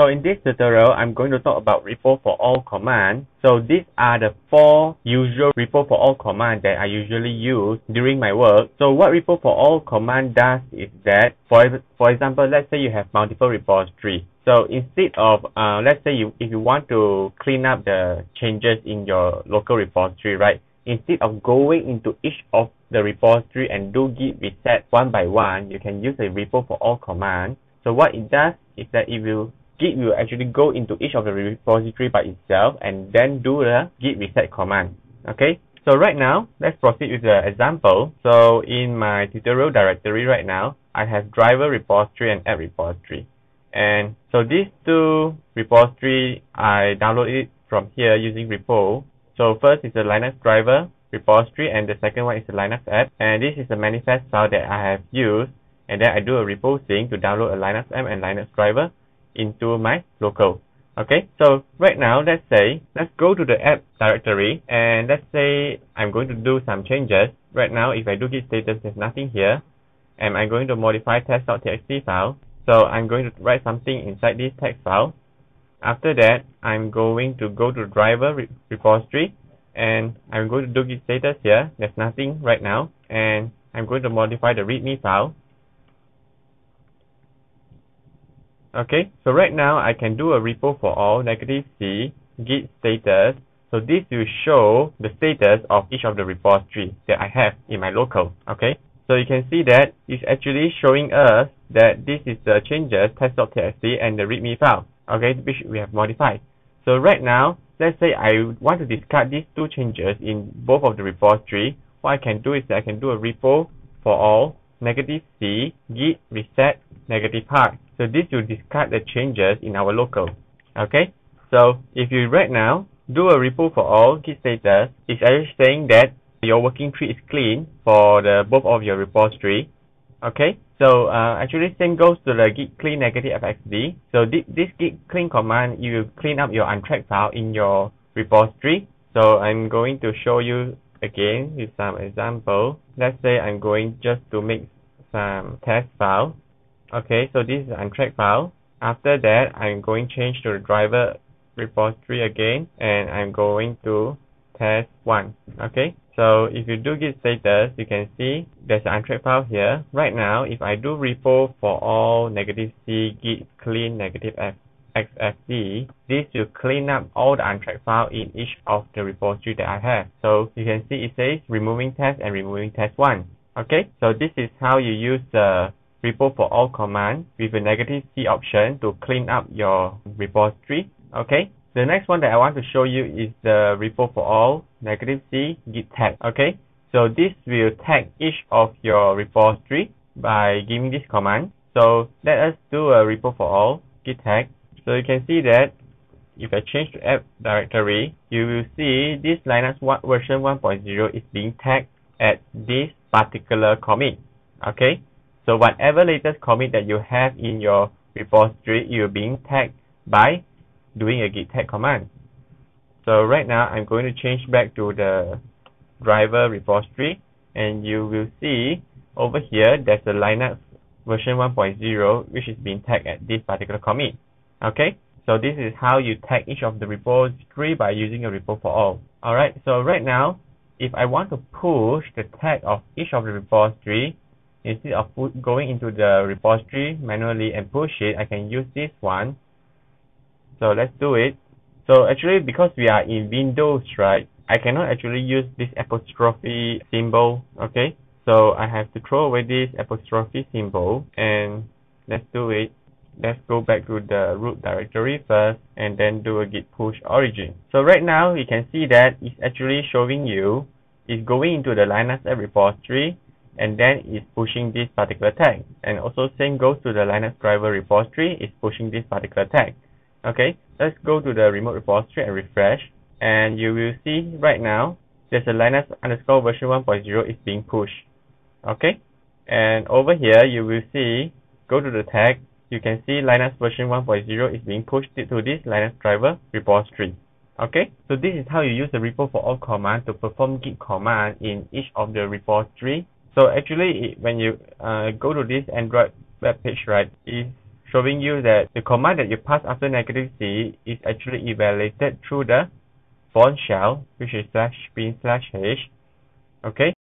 So in this tutorial, I'm going to talk about repo forall command. So these are the four usual repo forall command that I usually use during my work. So what repo forall command does is that, for, for example, let's say you have multiple repositories. So instead of, uh, let's say you, if you want to clean up the changes in your local repository, right? Instead of going into each of the repository and do git reset one by one, you can use a repo forall command. So what it does is that it will Git will actually go into each of the repository by itself and then do the git reset command. Okay, so right now, let's proceed with the example. So in my tutorial directory right now, I have driver repository and app repository. And so these two repository, I downloaded it from here using repo. So first is the Linux driver repository and the second one is the Linux app. And this is the manifest file that I have used. And then I do a repo sync to download a Linux app and Linux driver into my local. Okay, so right now, let's say, let's go to the app directory and let's say I'm going to do some changes. Right now, if I do git status, there's nothing here. And I'm going to modify test.txt file. So I'm going to write something inside this text file. After that, I'm going to go to driver re repository and I'm going to do git status here. There's nothing right now. And I'm going to modify the readme file. Okay, so right now I can do a repo forall negative C git status. So this will show the status of each of the repository that I have in my local. Okay, so you can see that it's actually showing us that this is the changes test.txt and the readme file. Okay, which we have modified. So right now, let's say I want to discard these two changes in both of the repository. What I can do is I can do a repo forall negative C git reset negative part. So this will discard the changes in our local. Okay, so if you right now do a repo forall git status, it's actually saying that your working tree is clean for the both of your repository. Okay, so uh, actually same goes to the git clean negative fxd. So this, this git clean command, you clean up your untracked file in your repository. So I'm going to show you again with some example. Let's say I'm going just to make some test file okay so this is untracked file after that I'm going change to the driver repository again and I'm going to test one okay so if you do git status you can see there's an untracked file here right now if I do repo forall negative C git clean negative F XFD, this will clean up all the untracked file in each of the repository that I have. So you can see it says removing test and removing test one. Okay, so this is how you use the repo forall command with a negative C option to clean up your repository. Okay. The next one that I want to show you is the repo forall negative C git tag. Okay. So this will tag each of your repository by giving this command. So let us do a repo forall git tag. So you can see that if I change to app directory, you will see this Linux version 1.0 is being tagged at this particular commit. Okay. So whatever latest commit that you have in your repository, you're being tagged by doing a git tag command. So right now, I'm going to change back to the driver repository, and you will see over here, there's a Linux version 1.0, which is being tagged at this particular commit. Okay, so this is how you tag each of the repository by using a repo forall. Alright, so right now, if I want to push the tag of each of the repository, instead of put, going into the repository manually and push it I can use this one. So let's do it. So actually because we are in Windows right I cannot actually use this apostrophe symbol okay? So I have to throw away this apostrophe symbol and let's do it. Let's go back to the root directory first and then do a git push origin. So right now you can see that it's actually showing you it's going into the Linux repository and then it's pushing this particular tag. And also same goes to the Linux driver repository, it's pushing this particular tag. Okay, let's go to the remote repository and refresh. And you will see right now, there's a Linux underscore version 1.0 is being pushed. Okay, and over here you will see, go to the tag, you can see Linux version 1.0 is being pushed to this Linux driver repository. Okay, so this is how you use the repo forall command to perform git command in each of the repository so actually, when you uh, go to this Android web page, right, it's showing you that the command that you pass after negative C is actually evaluated through the font shell, which is slash bin slash h. Okay,